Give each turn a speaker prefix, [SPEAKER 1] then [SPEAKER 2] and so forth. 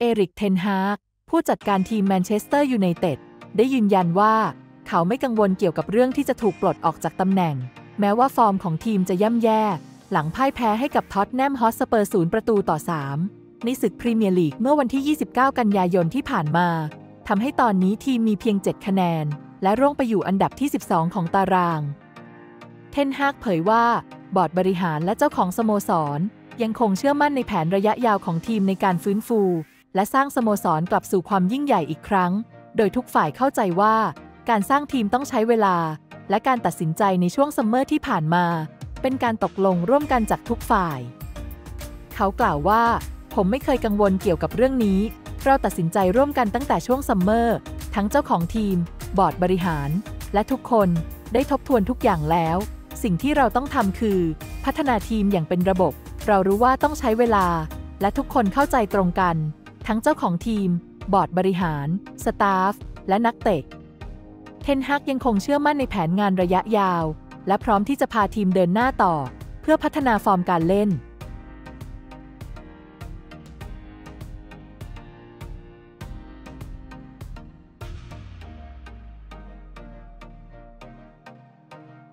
[SPEAKER 1] เอริกเทนฮากผู้จัดการทีมแมนเชสเตอร์ยูไนเต็ดได้ยืนยันว่า เขาไม่กังวลเกี่ยวกับเรื่องที่จะถูกปลดออกจากตำแหน่ง แม้ว่าฟอร์มของทีมจะย่ำแย่ หลังพ่ายแพ้ให้กับท็อตแนมฮอตสเปอร์ศูนย์ประตูต่อ 3 ในศึกพรีเมียร์ลีกเมื่อวันที่ 29 กันยายนที่ผ่านมาทำให้ตอนนี้ทีมมีเพียง 7 คะแนน และร่วงไปอยู่อันดับที่ 12 ของตาราง เทนฮากเผยว่า บอร์ดบริหารและเจ้าของสโมสร ยังคงเชื่อมั่นในแผนระยะยาวของทีมในการฟื้นฟู และสร้างสโมสรกลับสู่ความยิ่งใหญ่อีกครั้ง โดยทุกฝ่ายเข้าใจว่า การสร้างทีมต้องใช้เวลา และการตัดสินใจในช่วงซัมเมอร์ที่ผ่านมา เป็นการตกลงร่วมกันจากทุกฝ่าย เขากล่าวว่า ผมไม่เคยกังวลเกี่ยวกับเรื่องนี้ เราตัดสินใจร่วมกันตั้งแต่ช่วงซัมเมอร์ ทั้งเจ้าของทีม บอร์ดบริหาร และทุกคนได้ทบทวนทุกอย่างแล้ว สิ่งที่เราต้องทำคือ พัฒนาทีมอย่างเป็นระบบ เรารู้ว่าต้องใช้เวลา และทุกคนเข้าใจตรงกัน ทั้งเจ้าของทีม บอร์ดบริหาร สตาฟ และนักเตะ เทนฮากยังคงเชื่อมั่นในแผนงานระยะยาว และพร้อมที่จะพาทีมเดินหน้าต่อ เพื่อพัฒนาฟอร์มการเล่น